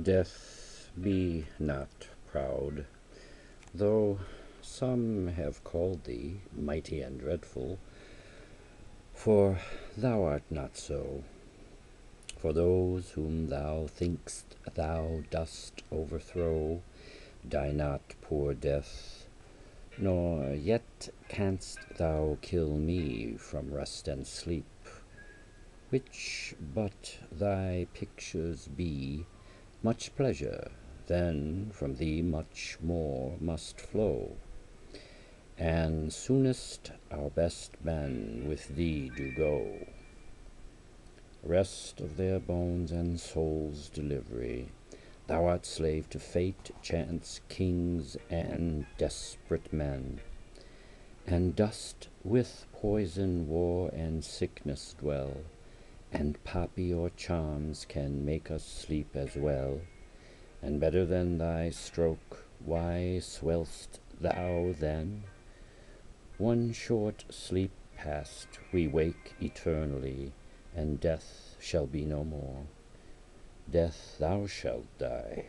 Death, be not proud, though some have called thee mighty and dreadful, for thou art not so. For those whom thou think'st thou dost overthrow Die not, poor Death, nor yet canst thou kill me from rest and sleep, Which but thy pictures be much pleasure, then from thee much more must flow, And soonest our best men with thee do go. Rest of their bones and souls' delivery, Thou art slave to fate, chance, kings, and desperate men, And dost with poison, war, and sickness dwell, And poppy or charms can make us sleep as well, And better than thy stroke, why swell'st thou then? One short sleep past, we wake eternally, And death shall be no more. Death, thou shalt die.